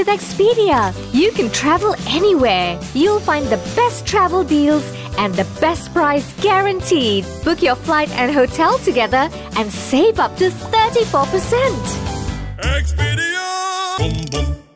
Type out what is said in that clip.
with Expedia. You can travel anywhere. You'll find the best travel deals and the best price guaranteed. Book your flight and hotel together and save up to 34%. Expedia. Boom, boom.